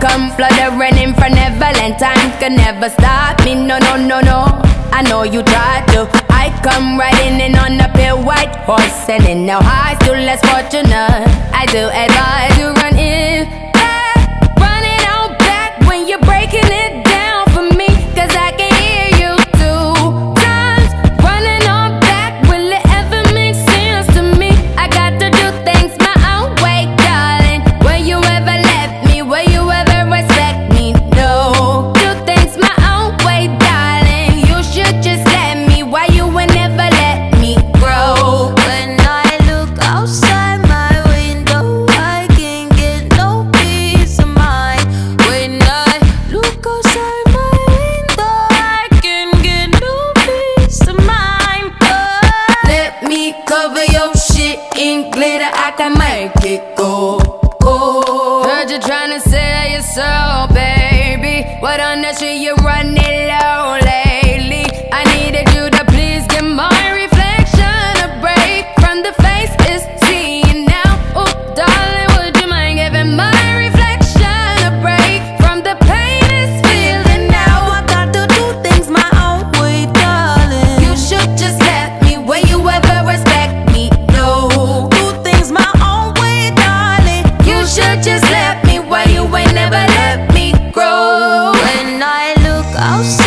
come fluttering from Neverland. Time can never stop me. No, no, no, no. I know you tried to. I come riding in on a pale white horse, and in no high, still less fortunate. I do advise. cover your shit in glitter, I can make it go. Oh. Heard you trying to sell your soul, baby. What on that shit you running low, lady? about